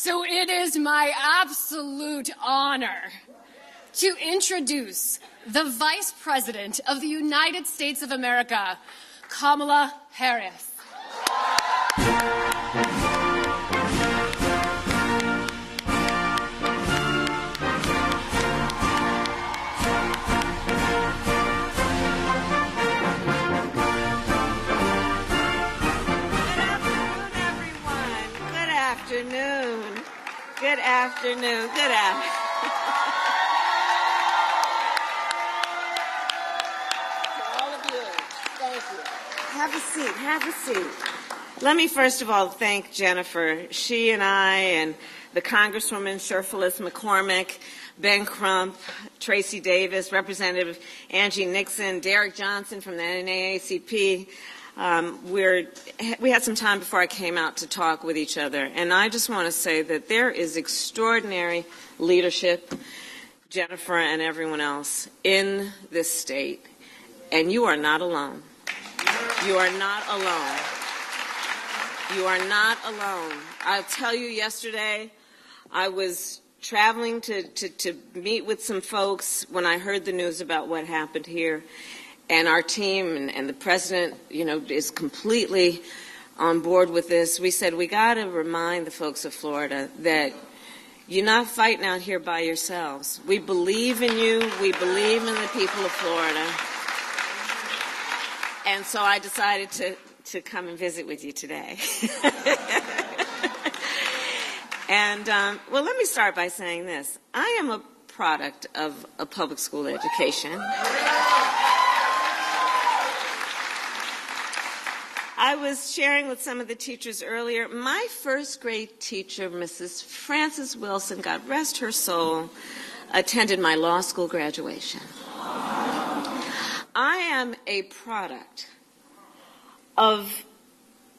So it is my absolute honor to introduce the Vice President of the United States of America, Kamala Harris. Afternoon. Good afternoon. Good afternoon. Have a seat. Have a seat. Let me first of all thank Jennifer. She and I and the Congresswoman Cherfilus-McCormick, Ben Crump, Tracy Davis, Representative Angie Nixon, Derrick Johnson from the NAACP, um, we had some time before I came out to talk with each other, and I just want to say that there is extraordinary leadership, Jennifer and everyone else, in this state, and you are not alone. You are not alone. You are not alone. I'll tell you, yesterday I was traveling to, to, to meet with some folks when I heard the news about what happened here and our team and, and the president, you know, is completely on board with this. We said we got to remind the folks of Florida that you're not fighting out here by yourselves. We believe in you. We believe in the people of Florida. And so I decided to, to come and visit with you today. and, um, well, let me start by saying this. I am a product of a public school education. I was sharing with some of the teachers earlier. My first grade teacher, Mrs. Frances Wilson, God rest her soul, attended my law school graduation. I am a product of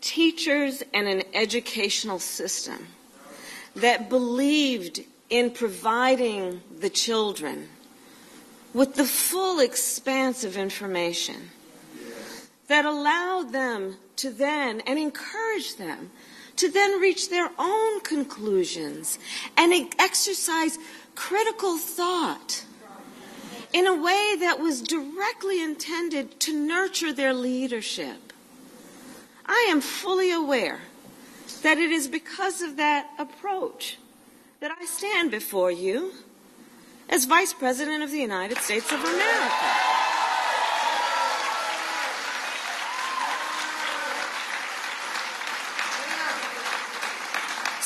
teachers and an educational system that believed in providing the children with the full expanse of information that allowed them to then and encourage them to then reach their own conclusions and exercise critical thought in a way that was directly intended to nurture their leadership. I am fully aware that it is because of that approach that I stand before you as Vice President of the United States of America.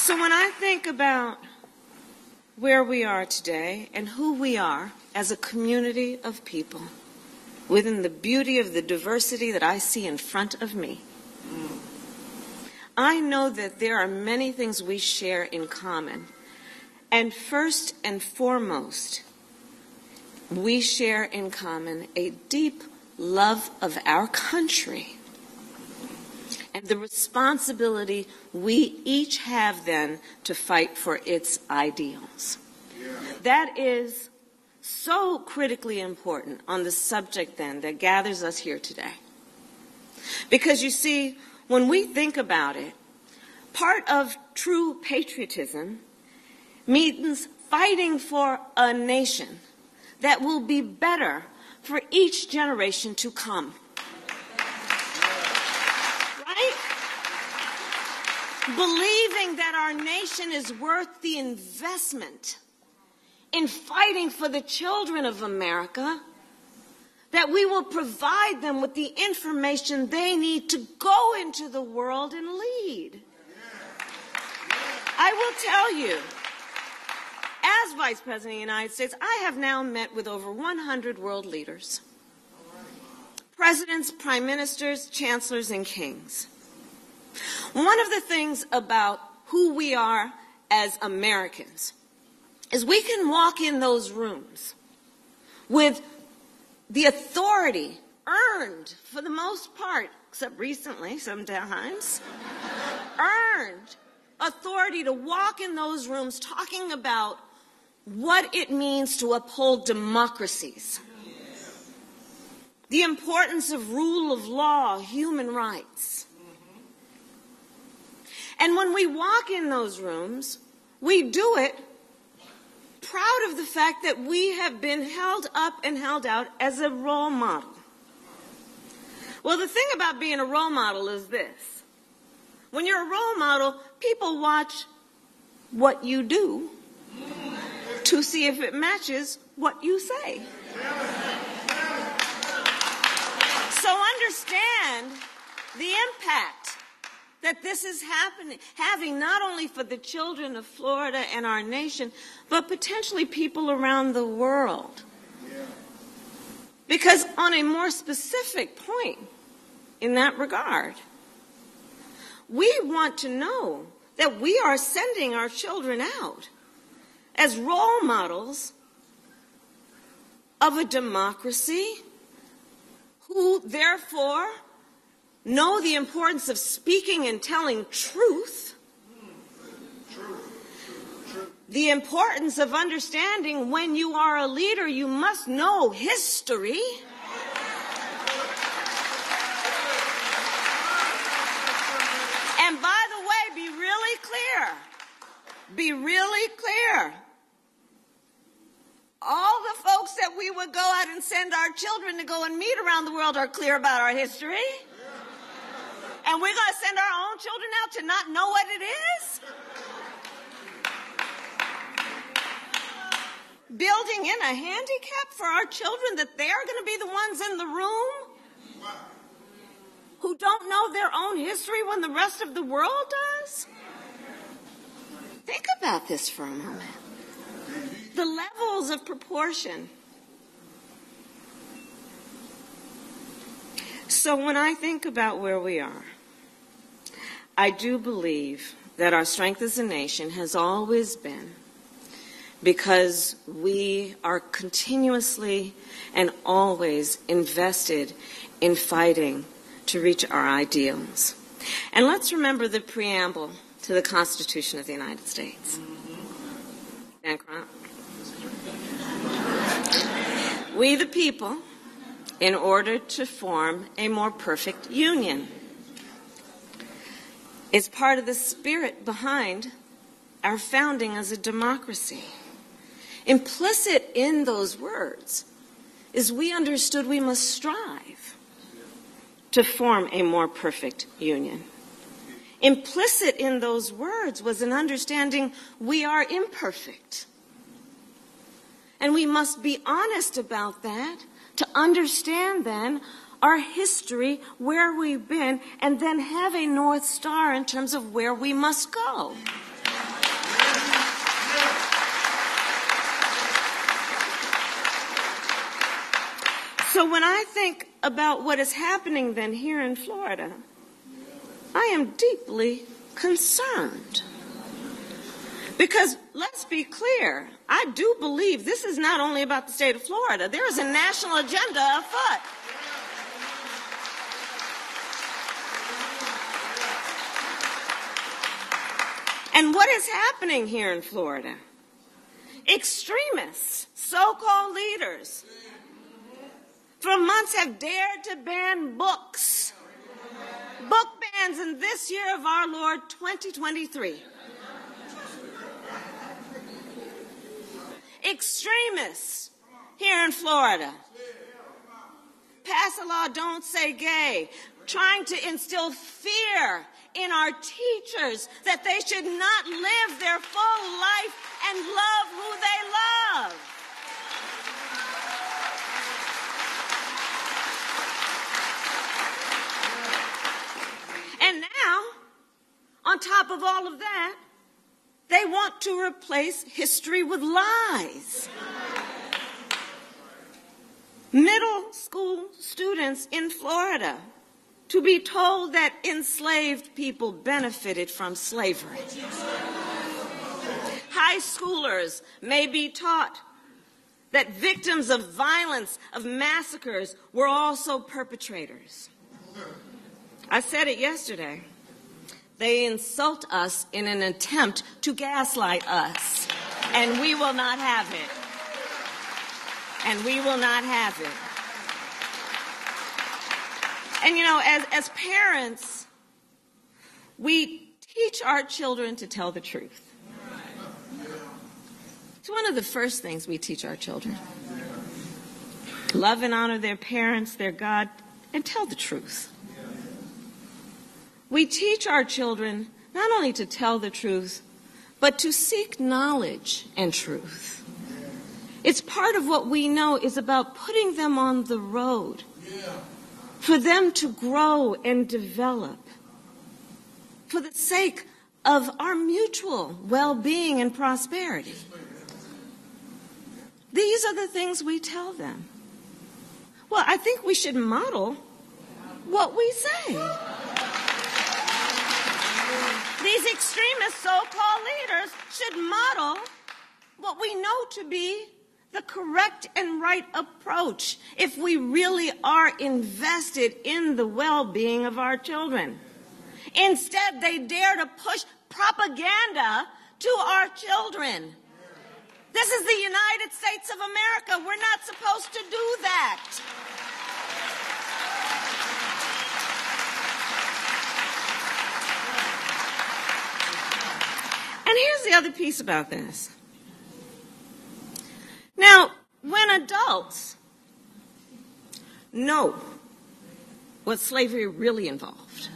So when I think about where we are today and who we are as a community of people, within the beauty of the diversity that I see in front of me, I know that there are many things we share in common. And first and foremost, we share in common a deep love of our country and the responsibility we each have then to fight for its ideals. That is so critically important on the subject then that gathers us here today. Because you see, when we think about it, part of true patriotism means fighting for a nation that will be better for each generation to come. Believing that our nation is worth the investment in fighting for the children of America, that we will provide them with the information they need to go into the world and lead. I will tell you, as Vice President of the United States, I have now met with over 100 world leaders presidents, prime ministers, chancellors, and kings. One of the things about who we are as Americans is we can walk in those rooms with the authority earned for the most part, except recently sometimes, earned authority to walk in those rooms talking about what it means to uphold democracies, the importance of rule of law, human rights. And when we walk in those rooms, we do it proud of the fact that we have been held up and held out as a role model. Well, the thing about being a role model is this. When you're a role model, people watch what you do to see if it matches what you say. So understand the impact that this is happening, having not only for the children of Florida and our nation, but potentially people around the world. Because on a more specific point in that regard, we want to know that we are sending our children out as role models of a democracy who therefore know the importance of speaking and telling truth, the importance of understanding when you are a leader, you must know history. And by the way, be really clear. Be really clear. All the folks that we would go out and send our children to go and meet around the world are clear about our history. And we're going to send our own children out to not know what it is? Building in a handicap for our children that they're going to be the ones in the room who don't know their own history when the rest of the world does? Think about this for a moment. The levels of proportion. So when I think about where we are, I do believe that our strength as a nation has always been because we are continuously and always invested in fighting to reach our ideals. And let's remember the preamble to the Constitution of the United States. We the people, in order to form a more perfect union. It's part of the spirit behind our founding as a democracy. Implicit in those words is we understood we must strive to form a more perfect union. Implicit in those words was an understanding we are imperfect. And we must be honest about that to understand then our history, where we've been, and then have a North Star in terms of where we must go. So when I think about what is happening then here in Florida, I am deeply concerned. Because let's be clear, I do believe this is not only about the state of Florida, there is a national agenda afoot. And what is happening here in Florida? Extremists, so called leaders, for months have dared to ban books. Book bans in this year of our Lord 2023. Extremists here in Florida pass a law, don't say gay, trying to instill fear in our teachers that they should not live their full life and love who they love. And now, on top of all of that, they want to replace history with lies. Middle school students in Florida to be told that enslaved people benefited from slavery. High schoolers may be taught that victims of violence, of massacres, were also perpetrators. I said it yesterday. They insult us in an attempt to gaslight us, and we will not have it. And we will not have it. And you know, as, as parents, we teach our children to tell the truth. It's one of the first things we teach our children. Love and honor their parents, their God, and tell the truth. We teach our children not only to tell the truth, but to seek knowledge and truth. It's part of what we know is about putting them on the road for them to grow and develop for the sake of our mutual well being and prosperity. These are the things we tell them. Well, I think we should model what we say. These extremist so called leaders should model what we know to be the correct and right approach if we really are invested in the well being of our children. Instead, they dare to push propaganda to our children. This is the United States of America. We're not supposed to do that. And here's the other piece about this. Now, when adults know what slavery really involved,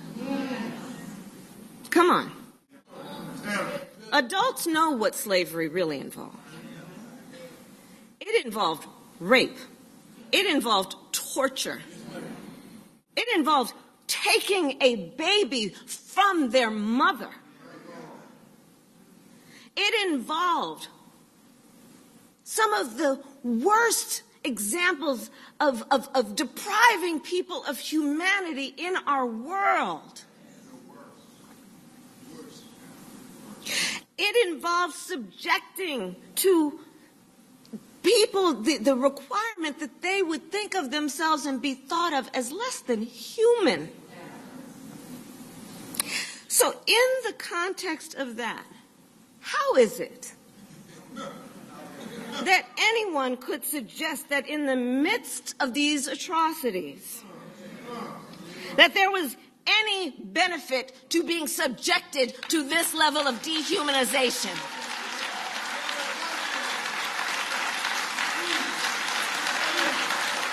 come on. Adults know what slavery really involved. It involved rape. It involved torture. It involved taking a baby from their mother. It involved some of the worst examples of, of, of depriving people of humanity in our world. It involves subjecting to people the, the requirement that they would think of themselves and be thought of as less than human. So, in the context of that, how is it that anyone could suggest that in the midst of these atrocities, that there was any benefit to being subjected to this level of dehumanization?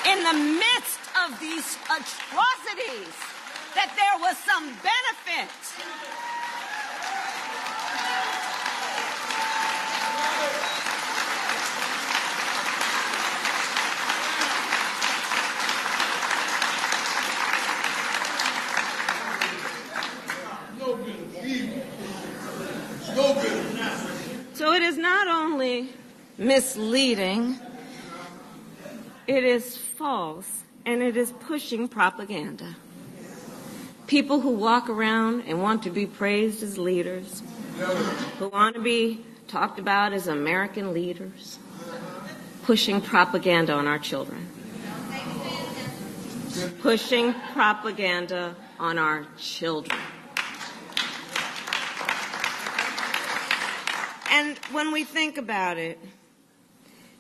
In the midst of these atrocities, that there was some benefit. So it is not only misleading, it is false, and it is pushing propaganda. People who walk around and want to be praised as leaders, who want to be talked about as American leaders, pushing propaganda on our children. Pushing propaganda on our children. And when we think about it,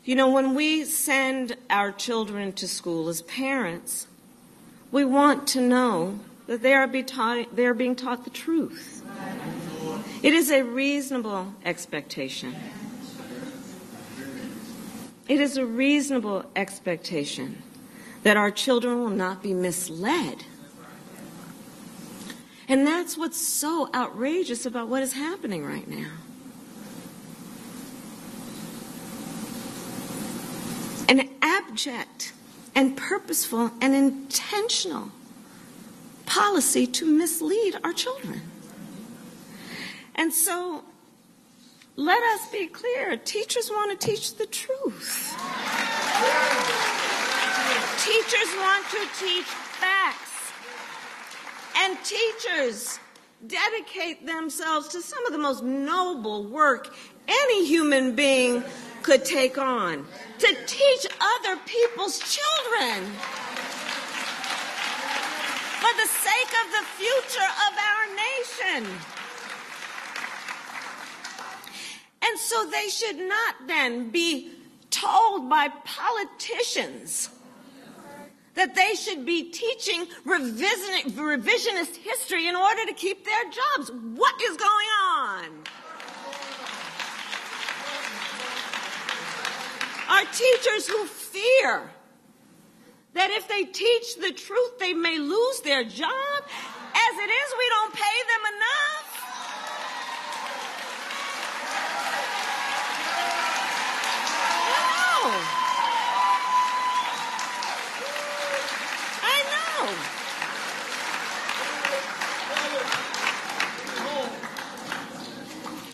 you know, when we send our children to school as parents, we want to know that they are, be taught, they are being taught the truth. It is a reasonable expectation. It is a reasonable expectation that our children will not be misled. And that's what's so outrageous about what is happening right now. an abject and purposeful and intentional policy to mislead our children. And so let us be clear teachers want to teach the truth. Teachers want to teach facts. And teachers dedicate themselves to some of the most noble work any human being could take on to teach other people's children for the sake of the future of our nation. And so they should not then be told by politicians that they should be teaching revisionist history in order to keep their jobs. What is going on? Are teachers who fear that if they teach the truth, they may lose their job. As it is, we don't pay them enough. I know.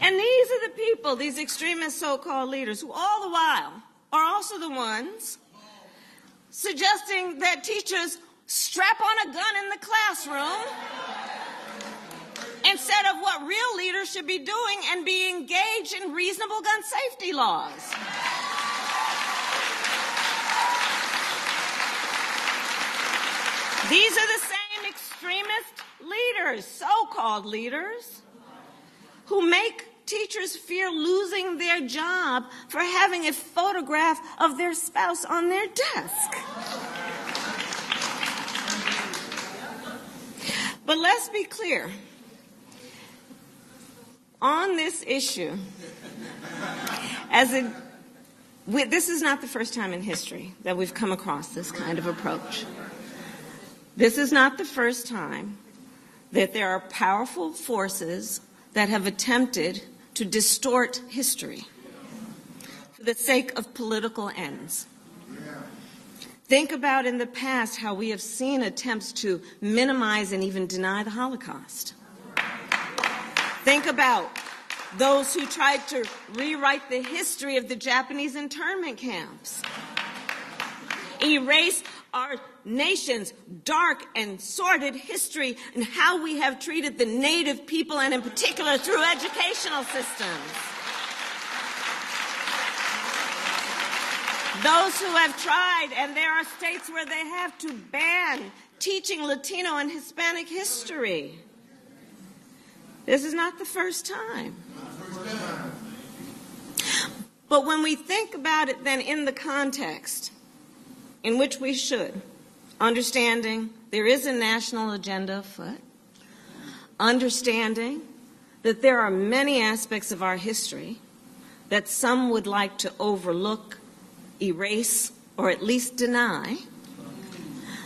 And these are the people, these extremist so called leaders, who all the while also the ones suggesting that teachers strap on a gun in the classroom instead of what real leaders should be doing and be engaged in reasonable gun safety laws. These are the same extremist leaders, so called leaders, who make teachers fear losing their job for having a photograph of their spouse on their desk. But let's be clear. On this issue, as it, we, this is not the first time in history that we've come across this kind of approach. This is not the first time that there are powerful forces that have attempted to distort history for the sake of political ends. Think about in the past how we have seen attempts to minimize and even deny the Holocaust. Think about those who tried to rewrite the history of the Japanese internment camps, erase our nation's dark and sordid history and how we have treated the native people and in particular through educational systems. Those who have tried, and there are states where they have to ban teaching Latino and Hispanic history. This is not the first time. But when we think about it then in the context in which we should, understanding there is a national agenda afoot, understanding that there are many aspects of our history that some would like to overlook, erase, or at least deny.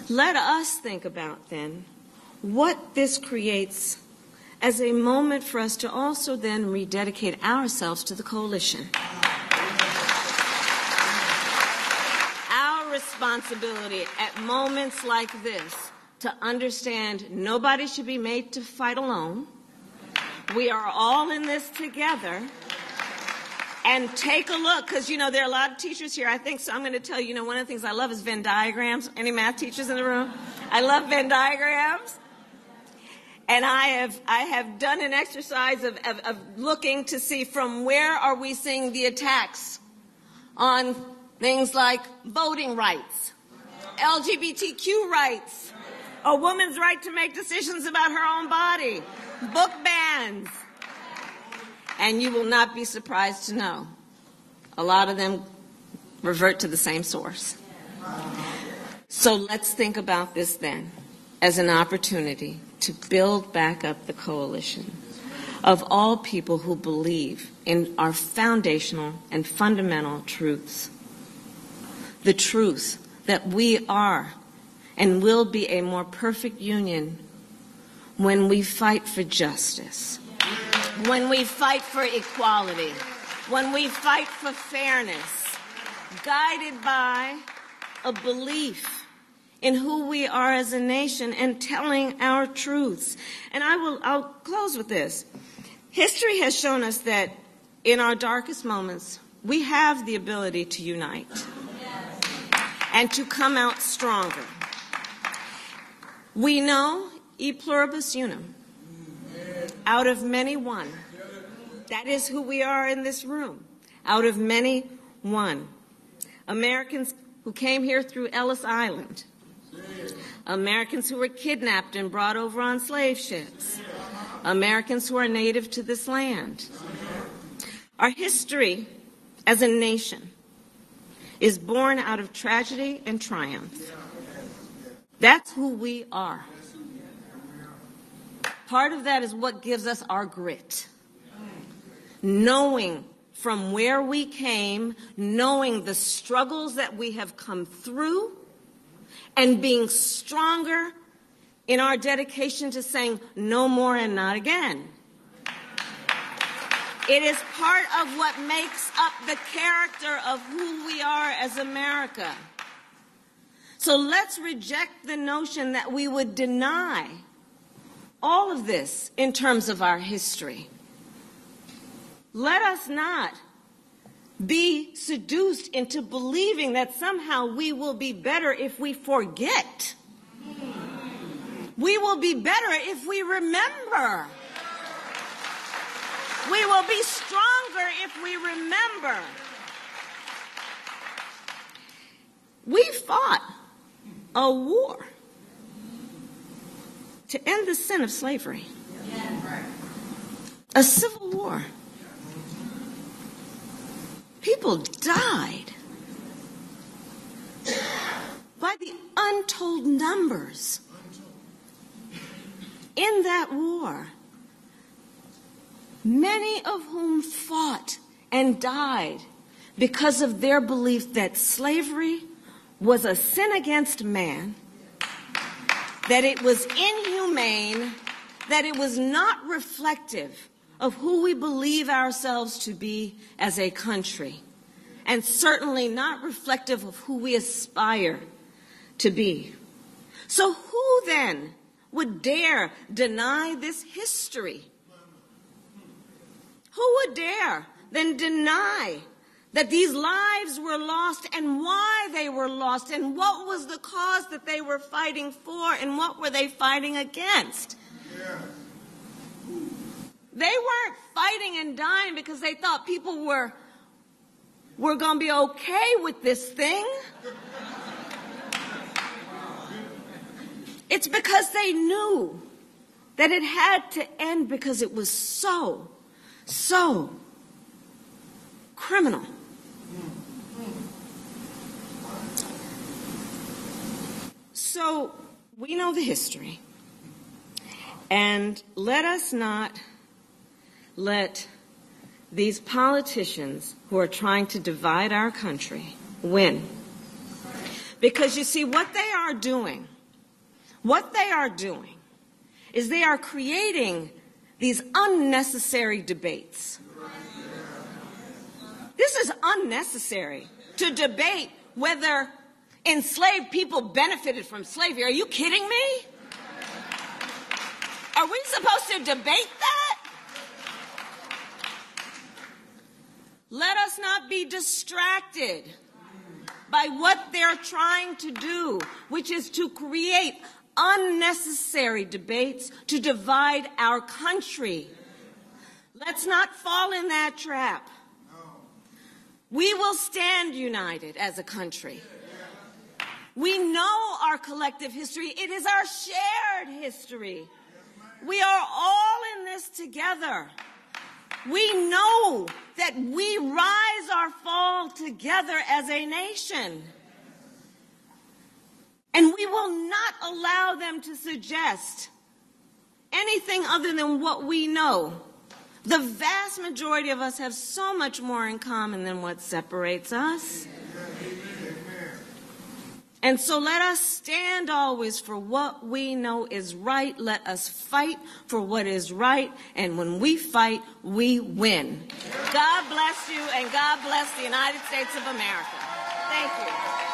Let us think about then what this creates as a moment for us to also then rededicate ourselves to the coalition. Responsibility at moments like this to understand nobody should be made to fight alone. We are all in this together. And take a look, because you know there are a lot of teachers here. I think so. I'm going to tell you, you know, one of the things I love is Venn diagrams. Any math teachers in the room? I love Venn diagrams. And I have I have done an exercise of, of, of looking to see from where are we seeing the attacks on Things like voting rights, LGBTQ rights, a woman's right to make decisions about her own body, book bans. And you will not be surprised to know a lot of them revert to the same source. So let's think about this then as an opportunity to build back up the coalition of all people who believe in our foundational and fundamental truths the truth that we are and will be a more perfect union when we fight for justice, when we fight for equality, when we fight for fairness, guided by a belief in who we are as a nation and telling our truths. And I will I'll close with this. History has shown us that in our darkest moments, we have the ability to unite and to come out stronger. We know e pluribus unum, out of many one. That is who we are in this room. Out of many one. Americans who came here through Ellis Island. Americans who were kidnapped and brought over on slave ships. Americans who are native to this land. Our history as a nation is born out of tragedy and triumph. That's who we are. Part of that is what gives us our grit. Knowing from where we came, knowing the struggles that we have come through, and being stronger in our dedication to saying no more and not again. It is part of what makes up the character of who we are as America. So let's reject the notion that we would deny all of this in terms of our history. Let us not be seduced into believing that somehow we will be better if we forget. We will be better if we remember. We will be stronger if we remember. We fought a war to end the sin of slavery. A civil war. People died by the untold numbers in that war many of whom fought and died because of their belief that slavery was a sin against man, that it was inhumane, that it was not reflective of who we believe ourselves to be as a country, and certainly not reflective of who we aspire to be. So, who then would dare deny this history? Who would dare then deny that these lives were lost and why they were lost and what was the cause that they were fighting for and what were they fighting against? Yeah. They weren't fighting and dying because they thought people were were going to be okay with this thing. It's because they knew that it had to end because it was so so criminal. So we know the history. And let us not let these politicians who are trying to divide our country win. Because you see, what they are doing, what they are doing is they are creating these unnecessary debates. This is unnecessary to debate whether enslaved people benefited from slavery. Are you kidding me? Are we supposed to debate that? Let us not be distracted by what they're trying to do, which is to create unnecessary debates to divide our country. Let's not fall in that trap. We will stand united as a country. We know our collective history. It is our shared history. We are all in this together. We know that we rise or fall together as a nation. And we will not allow them to suggest anything other than what we know. The vast majority of us have so much more in common than what separates us. And so let us stand always for what we know is right. Let us fight for what is right. And when we fight, we win. God bless you and God bless the United States of America. Thank you.